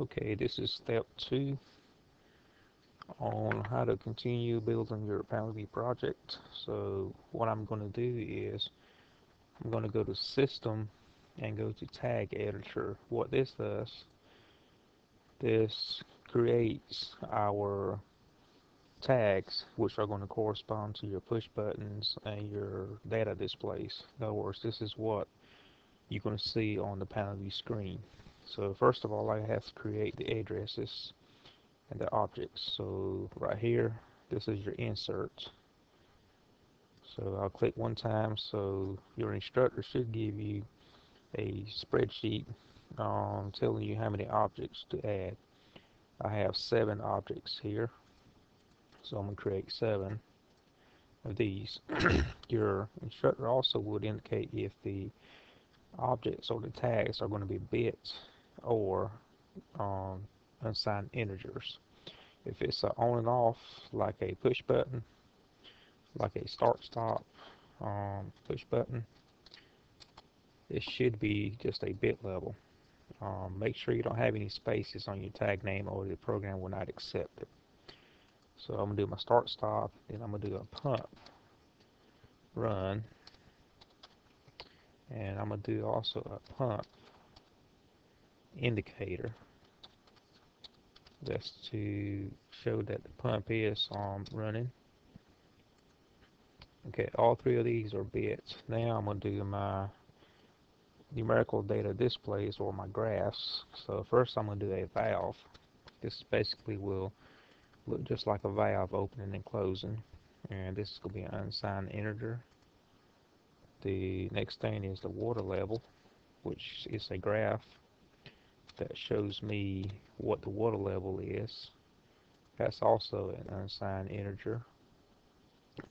Okay, this is step two on how to continue building your PanelView project. So what I'm going to do is I'm going to go to System and go to Tag Editor. What this does, this creates our tags which are going to correspond to your push buttons and your data displays. In other words, this is what you're going to see on the PanelView screen. So first of all, I have to create the addresses and the objects. So right here, this is your insert. So I'll click one time. So your instructor should give you a spreadsheet um, telling you how many objects to add. I have seven objects here. So I'm going to create seven of these. your instructor also would indicate if the objects or the tags are going to be bits or um, unsigned integers. If it's on and off, like a push button, like a start stop um, push button, it should be just a bit level. Um, make sure you don't have any spaces on your tag name or the program will not accept it. So I'm going to do my start stop, then I'm going to do a pump run, and I'm going to do also a pump indicator. Just to show that the pump is um, running. Okay all three of these are bits. Now I'm going to do my numerical data displays or my graphs. So first I'm going to do a valve. This basically will look just like a valve opening and closing. And this is to be an unsigned integer. The next thing is the water level which is a graph that shows me what the water level is. That's also an unsigned integer.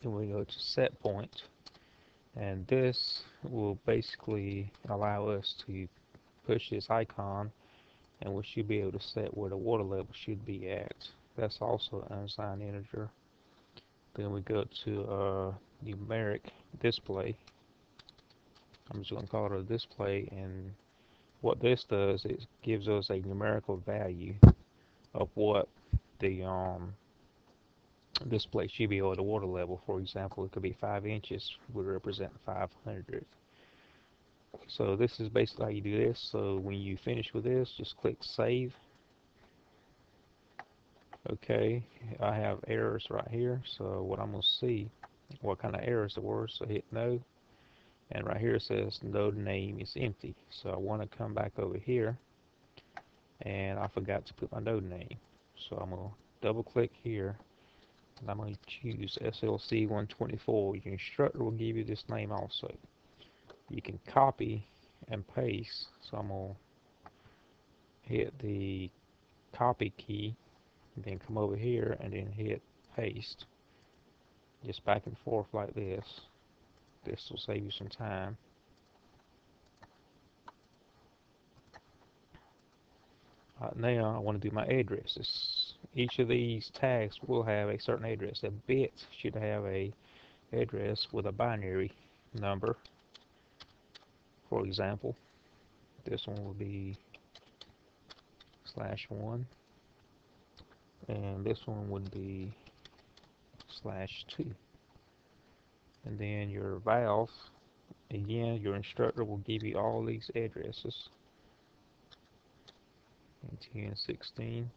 Then we go to set point and this will basically allow us to push this icon and we should be able to set where the water level should be at. That's also an unsigned integer. Then we go to uh, numeric display. I'm just going to call it a display and what this does is gives us a numerical value of what the um, display should be or the water level. For example, it could be 5 inches would represent 500. So this is basically how you do this. So when you finish with this, just click Save. Okay, I have errors right here. So what I'm going to see, what kind of errors there were. So hit No and right here it says node name is empty. So I want to come back over here and I forgot to put my node name. So I'm going to double click here and I'm going to choose SLC 124 your instructor will give you this name also. You can copy and paste. So I'm going to hit the copy key and then come over here and then hit paste. Just back and forth like this this will save you some time. Right now I want to do my addresses. Each of these tags will have a certain address. A bit should have a address with a binary number. For example, this one will be slash 1 and this one would be slash 2 and then your valve again your instructor will give you all these addresses. N10 16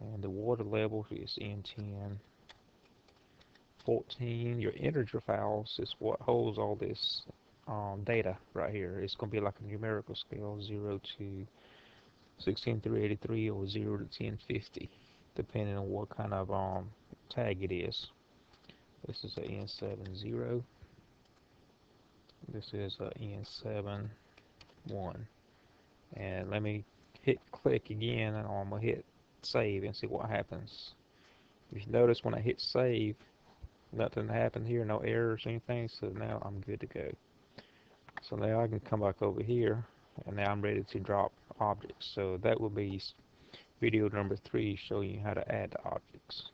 and the water level is N10 14 your integer files is what holds all this um, data right here. It's going to be like a numerical scale 0 to 16 through 83 or 0 to 1050 depending on what kind of um, tag it is this is a N70. This is a N71. And let me hit click again and I'm going to hit save and see what happens. If you notice when I hit save, nothing happened here, no errors or anything, so now I'm good to go. So now I can come back over here and now I'm ready to drop objects. So that will be video number three showing you how to add objects.